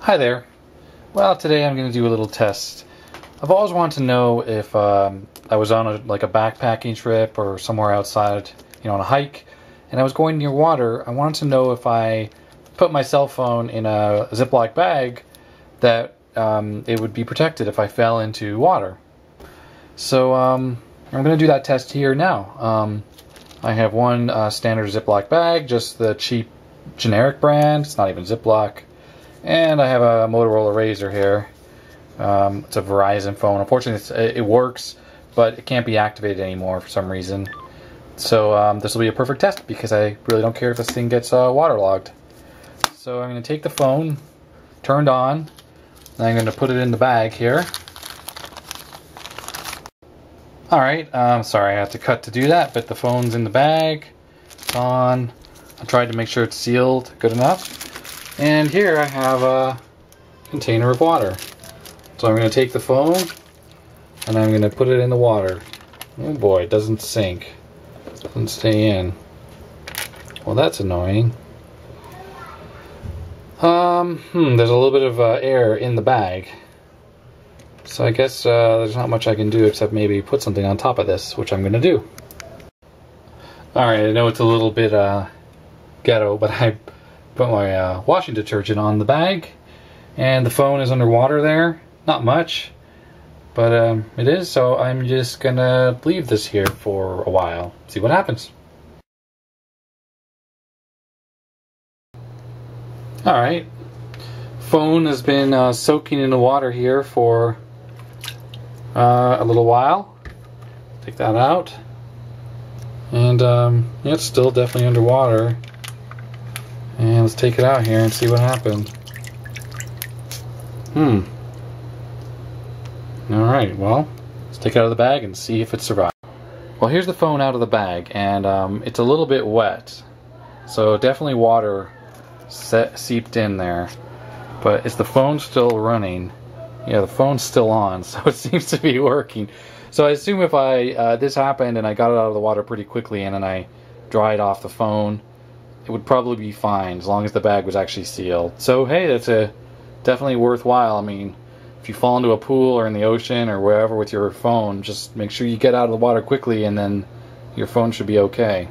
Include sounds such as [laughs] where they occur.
Hi there. Well, today I'm going to do a little test. I've always wanted to know if um, I was on a, like a backpacking trip or somewhere outside, you know, on a hike, and I was going near water. I wanted to know if I put my cell phone in a Ziploc bag that um, it would be protected if I fell into water. So um, I'm going to do that test here now. Um, I have one uh, standard Ziploc bag, just the cheap generic brand. It's not even Ziploc. And I have a Motorola Razr here. Um, it's a Verizon phone. Unfortunately, it works, but it can't be activated anymore for some reason. So um, this will be a perfect test because I really don't care if this thing gets uh, waterlogged. So I'm going to take the phone, turned on, and I'm going to put it in the bag here. Alright, I'm um, sorry I had to cut to do that, but the phone's in the bag. It's on. I tried to make sure it's sealed good enough. And here I have a container of water. So I'm going to take the foam and I'm going to put it in the water. Oh boy, it doesn't sink. It doesn't stay in. Well, that's annoying. Um, hmm, there's a little bit of uh, air in the bag. So I guess uh, there's not much I can do except maybe put something on top of this, which I'm going to do. Alright, I know it's a little bit uh, ghetto, but I put my uh, washing detergent on the bag and the phone is underwater there. Not much but um, it is so I'm just gonna leave this here for a while see what happens. Alright. Phone has been uh, soaking in the water here for uh, a little while. Take that out. And um, it's still definitely underwater let's take it out here and see what happened. Hmm. Alright, well, let's take it out of the bag and see if it survived. Well, here's the phone out of the bag, and um, it's a little bit wet. So definitely water set, seeped in there. But is the phone still running? Yeah, the phone's still on, [laughs] so it seems to be working. So I assume if I uh, this happened and I got it out of the water pretty quickly and then I dried off the phone, it would probably be fine as long as the bag was actually sealed. So hey, that's a definitely worthwhile. I mean, if you fall into a pool or in the ocean or wherever with your phone, just make sure you get out of the water quickly and then your phone should be okay.